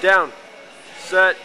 Down. Set.